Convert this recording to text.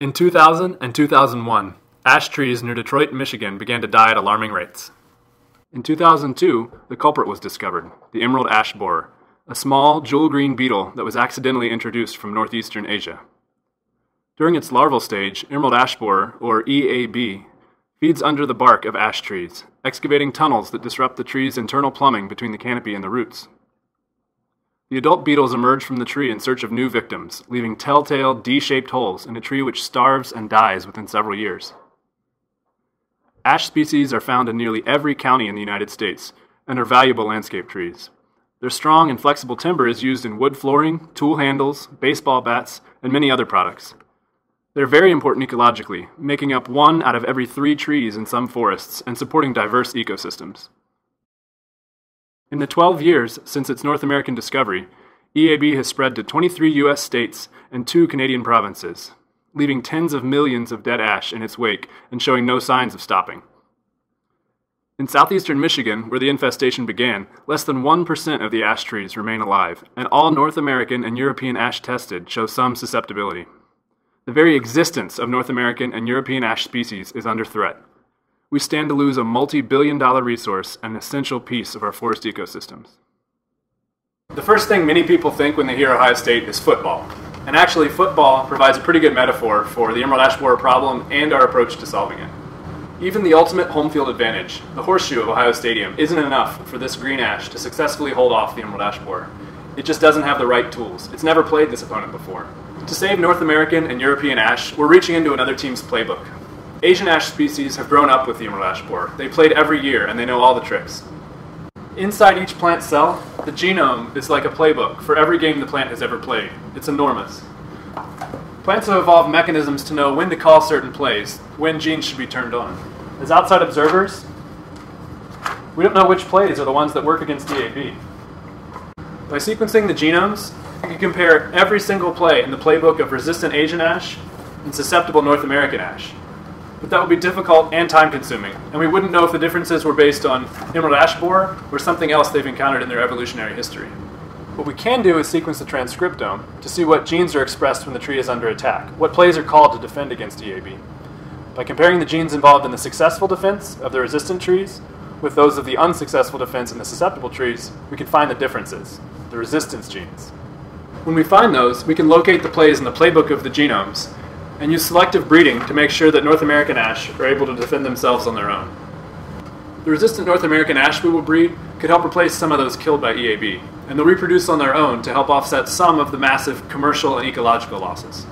In 2000 and 2001, ash trees near Detroit, Michigan began to die at alarming rates. In 2002, the culprit was discovered the emerald ash borer, a small jewel green beetle that was accidentally introduced from northeastern Asia. During its larval stage, emerald ash borer, or EAB, feeds under the bark of ash trees, excavating tunnels that disrupt the tree's internal plumbing between the canopy and the roots. The adult beetles emerge from the tree in search of new victims, leaving telltale D-shaped holes in a tree which starves and dies within several years. Ash species are found in nearly every county in the United States and are valuable landscape trees. Their strong and flexible timber is used in wood flooring, tool handles, baseball bats, and many other products. They're very important ecologically, making up one out of every three trees in some forests and supporting diverse ecosystems. In the 12 years since its North American discovery, EAB has spread to 23 U.S. states and two Canadian provinces, leaving tens of millions of dead ash in its wake and showing no signs of stopping. In southeastern Michigan, where the infestation began, less than 1% of the ash trees remain alive, and all North American and European ash tested show some susceptibility. The very existence of North American and European ash species is under threat we stand to lose a multi billion dollar resource and an essential piece of our forest ecosystems. The first thing many people think when they hear Ohio State is football. And actually, football provides a pretty good metaphor for the emerald ash borer problem and our approach to solving it. Even the ultimate home field advantage, the horseshoe of Ohio Stadium, isn't enough for this green ash to successfully hold off the emerald ash borer. It just doesn't have the right tools. It's never played this opponent before. To save North American and European ash, we're reaching into another team's playbook. Asian ash species have grown up with the emerald ash borer. They played every year and they know all the tricks. Inside each plant cell, the genome is like a playbook for every game the plant has ever played. It's enormous. Plants have evolved mechanisms to know when to call certain plays, when genes should be turned on. As outside observers, we don't know which plays are the ones that work against EAB. By sequencing the genomes, we can compare every single play in the playbook of resistant Asian ash and susceptible North American ash but that would be difficult and time consuming, and we wouldn't know if the differences were based on emerald ash borer or something else they've encountered in their evolutionary history. What we can do is sequence the transcriptome to see what genes are expressed when the tree is under attack, what plays are called to defend against EAB. By comparing the genes involved in the successful defense of the resistant trees with those of the unsuccessful defense in the susceptible trees, we can find the differences, the resistance genes. When we find those, we can locate the plays in the playbook of the genomes and use selective breeding to make sure that North American ash are able to defend themselves on their own. The resistant North American ash we will breed could help replace some of those killed by EAB, and they'll reproduce on their own to help offset some of the massive commercial and ecological losses.